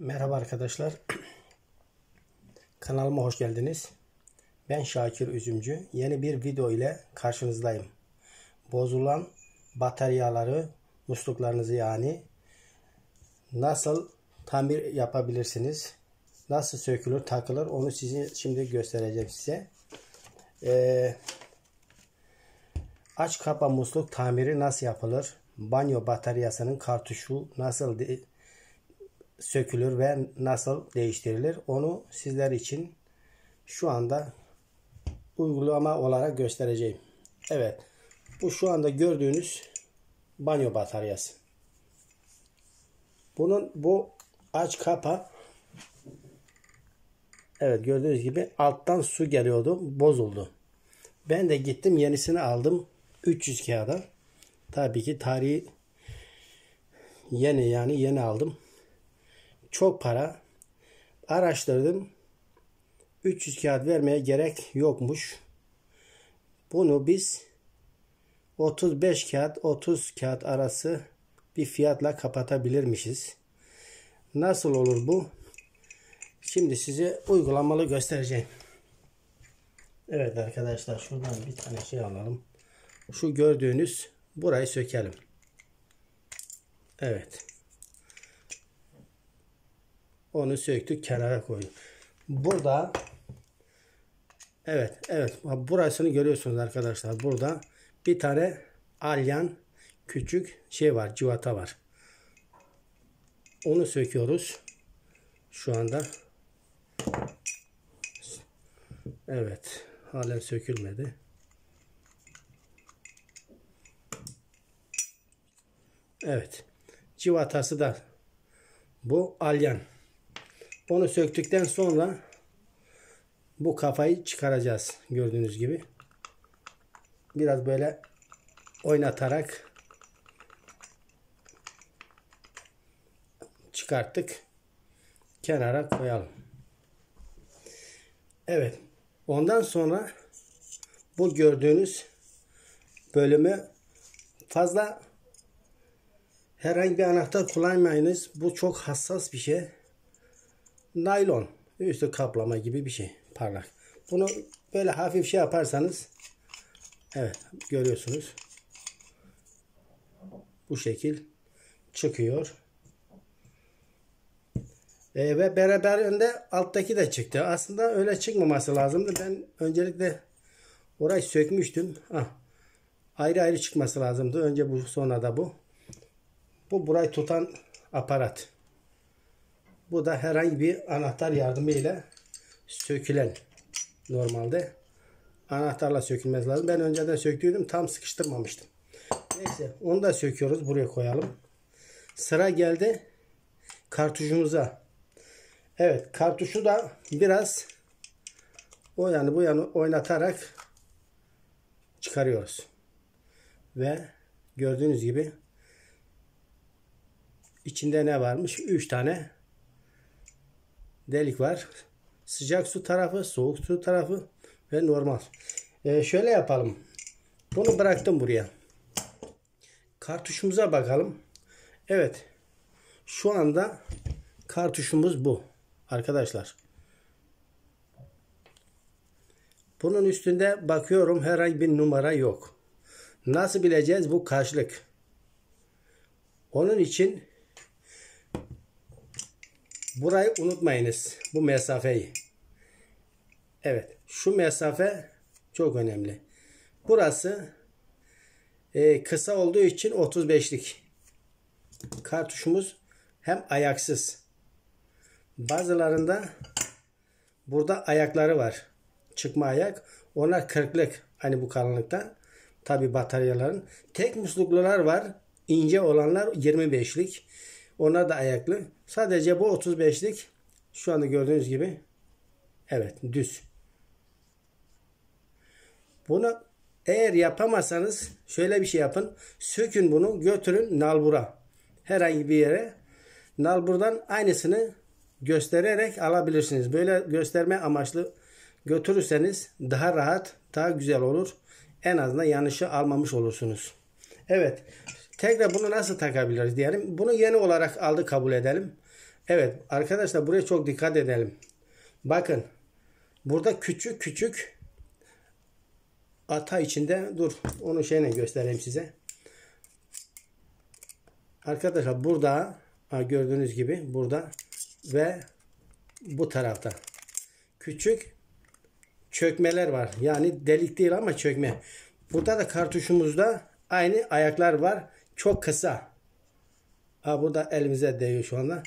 Merhaba arkadaşlar. Kanalıma hoş geldiniz. Ben Şakir Üzümcü. Yeni bir video ile karşınızdayım. Bozulan bataryaları, musluklarınızı yani nasıl tamir yapabilirsiniz? Nasıl sökülür, takılır onu size şimdi göstereceğim size. Ee, aç kapa musluk tamiri nasıl yapılır? Banyo bataryasının kartuşu nasıl sökülür ve nasıl değiştirilir onu sizler için şu anda uygulama olarak göstereceğim. Evet bu şu anda gördüğünüz banyo bataryası. Bunun bu aç kapa Evet gördüğünüz gibi alttan su geliyordu bozuldu. Ben de gittim yenisini aldım 300 kağıda. Tabii ki tarihi yeni yani yeni aldım çok para. Araştırdım. 300 kağıt vermeye gerek yokmuş. Bunu biz 35 kağıt 30 kağıt arası bir fiyatla kapatabilirmişiz. Nasıl olur bu? Şimdi size uygulamalı göstereceğim. Evet arkadaşlar şuradan bir tane şey alalım. Şu gördüğünüz burayı sökelim. Evet. Onu söktük kenara koyduk. Burada evet evet burasını görüyorsunuz arkadaşlar. Burada bir tane alyan küçük şey var civata var. Onu söküyoruz. Şu anda evet halen sökülmedi. Evet. Civatası da bu alyan. Onu söktükten sonra bu kafayı çıkaracağız. Gördüğünüz gibi. Biraz böyle oynatarak çıkarttık. Kenara koyalım. Evet. Ondan sonra bu gördüğünüz bölümü fazla herhangi bir anahtar kullanmayınız. Bu çok hassas bir şey naylon üstü kaplama gibi bir şey parlak. Bunu böyle hafif şey yaparsanız evet görüyorsunuz. Bu şekil çıkıyor. E, ve beraberinde alttaki de çıktı. Aslında öyle çıkmaması lazımdı. Ben öncelikle orayı sökmüştüm. Ah, ayrı ayrı çıkması lazımdı. Önce bu sonra da bu. Bu burayı tutan aparat. Bu da herhangi bir anahtar yardımıyla sökülen normalde anahtarla sökülmesi lazım. Ben önceden söktüydüm tam sıkıştırmamıştım. Neyse onu da söküyoruz. Buraya koyalım. Sıra geldi kartuşumuza. Evet kartuşu da biraz o yani bu yanı oynatarak çıkarıyoruz. Ve gördüğünüz gibi içinde ne varmış? 3 tane delik var. Sıcak su tarafı, soğuk su tarafı ve normal. Ee, şöyle yapalım. Bunu bıraktım buraya. Kartuşumuza bakalım. Evet. Şu anda kartuşumuz bu. Arkadaşlar. Bunun üstünde bakıyorum herhangi bir numara yok. Nasıl bileceğiz bu kaçlık? Onun için Burayı unutmayınız. Bu mesafeyi. Evet. Şu mesafe çok önemli. Burası e, kısa olduğu için 35'lik. Kartuşumuz hem ayaksız. Bazılarında burada ayakları var. Çıkma ayak. Onlar 40'lık. Hani bu kalınlıkta. Tabi bataryaların. Tek musluklular var. İnce olanlar 25'lik. Onlar da ayaklı. Sadece bu 35'lik şu anda gördüğünüz gibi evet düz. Bunu eğer yapamazsanız şöyle bir şey yapın. Sökün bunu götürün nalbura. Herhangi bir yere. Nalburdan aynısını göstererek alabilirsiniz. Böyle gösterme amaçlı götürürseniz daha rahat, daha güzel olur. En azından yanlışı almamış olursunuz. Evet. Tekrar bunu nasıl takabiliriz diyelim. Bunu yeni olarak aldı kabul edelim. Evet arkadaşlar buraya çok dikkat edelim. Bakın burada küçük küçük ata içinde dur onu şeyle göstereyim size. Arkadaşlar burada gördüğünüz gibi burada ve bu tarafta küçük çökmeler var. Yani delik değil ama çökme. Burada da kartuşumuzda aynı ayaklar var. Çok kısa. Ha burada elimize değiyor şu anda.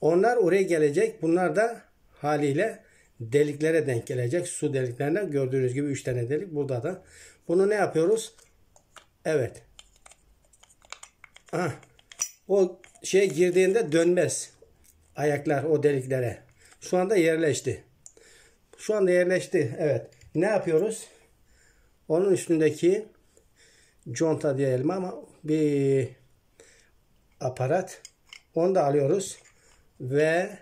Onlar oraya gelecek. Bunlar da haliyle deliklere denk gelecek. Su deliklerine gördüğünüz gibi 3 tane delik burada da. Bunu ne yapıyoruz? Evet. Aha. O şey girdiğinde dönmez. Ayaklar o deliklere. Şu anda yerleşti. Şu anda yerleşti. Evet. Ne yapıyoruz? Onun üstündeki conta diyelim ama bir aparat. Onu da alıyoruz ve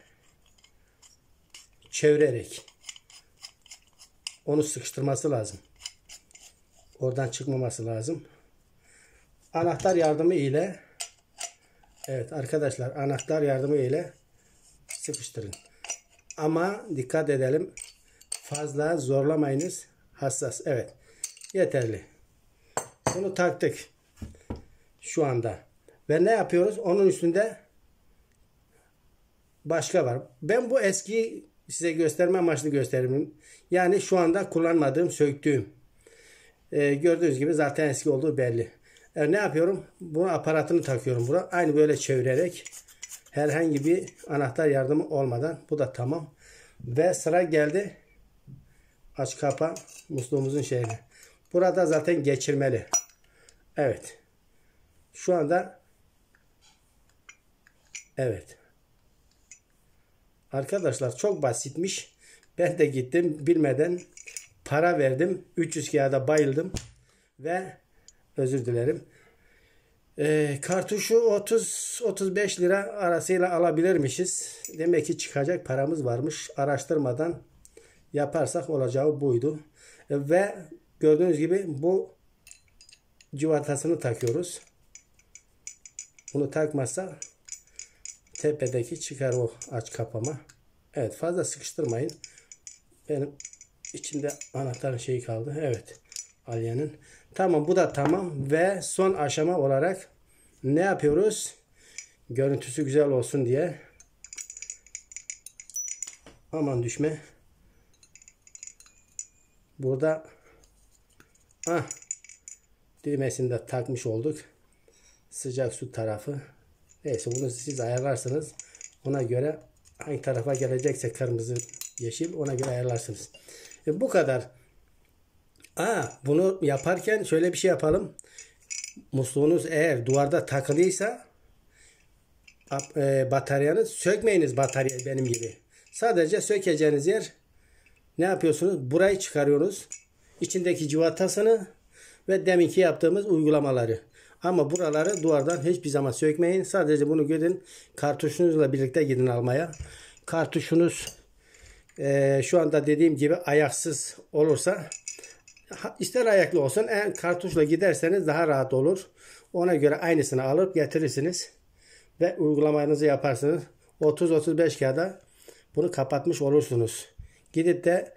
çevirerek onu sıkıştırması lazım. Oradan çıkmaması lazım. Anahtar yardımı ile evet arkadaşlar anahtar yardımı ile sıkıştırın. Ama dikkat edelim. Fazla zorlamayınız. Hassas. Evet. Yeterli. Bunu taktık. Şu anda. Ve ne yapıyoruz? Onun üstünde başka var. Ben bu eski size gösterme amaçlı gösterimim. Yani şu anda kullanmadığım, söktüğüm. Ee, gördüğünüz gibi zaten eski olduğu belli. E, ne yapıyorum? Bunu aparatını takıyorum buna. Aynı böyle çevirerek herhangi bir anahtar yardımı olmadan. Bu da tamam. Ve sıra geldi. Aç kapa musluğumuzun şeyini. Burada zaten geçirmeli. Evet. Şu anda evet. Arkadaşlar çok basitmiş. Ben de gittim bilmeden para verdim. 300 kağıda bayıldım. Ve özür dilerim. E, kartuşu 30-35 lira arasıyla alabilirmişiz. Demek ki çıkacak paramız varmış. Araştırmadan yaparsak olacağı buydu. E, ve gördüğünüz gibi bu civatasını takıyoruz. Bunu takmazsa tepedeki çıkar o aç kapama. Evet fazla sıkıştırmayın. Benim içinde anahtarın şeyi kaldı. Evet. Alyanın. Tamam bu da tamam ve son aşama olarak ne yapıyoruz? Görüntüsü güzel olsun diye. Aman düşme. Burada ah düğmesini de takmış olduk. Sıcak su tarafı. Neyse bunu siz ayarlarsınız. Ona göre hangi tarafa gelecekse kırmızı yeşil ona göre ayarlarsınız. E, bu kadar. Aa, bunu yaparken şöyle bir şey yapalım. Musluğunuz eğer duvarda takılıysa e, bataryanı sökmeyiniz batarya benim gibi. Sadece sökeceğiniz yer ne yapıyorsunuz? Burayı çıkarıyorsunuz. İçindeki civatasını ve deminki yaptığımız uygulamaları. Ama buraları duvardan hiçbir zaman sökmeyin. Sadece bunu gidin kartuşunuzla birlikte gidin almaya. Kartuşunuz e, şu anda dediğim gibi ayaksız olursa ister ayaklı olsun en kartuşla giderseniz daha rahat olur. Ona göre aynısını alıp getirirsiniz ve uygulamanızı yaparsınız. 30-35 kağıda bunu kapatmış olursunuz. Gidip de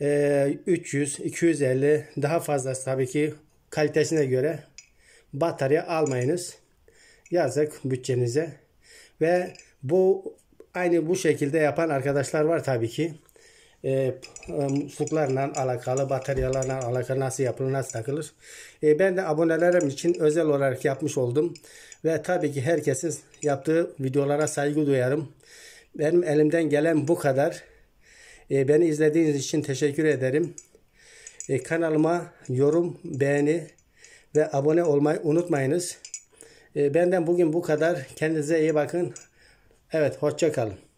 300, 250 daha fazla tabii ki kalitesine göre batarya almayınız. Yazık bütçenize. Ve bu aynı bu şekilde yapan arkadaşlar var tabii ki. E, musluklarla alakalı, bataryalarla alakalı nasıl yapılır, nasıl takılır. E, ben de abonelerim için özel olarak yapmış oldum. Ve tabii ki herkesin yaptığı videolara saygı duyarım. Benim elimden gelen bu kadar. E, beni izlediğiniz için teşekkür ederim. E, kanalıma yorum, beğeni ve abone olmayı unutmayınız. E, benden bugün bu kadar. Kendinize iyi bakın. Evet hoşça kalın.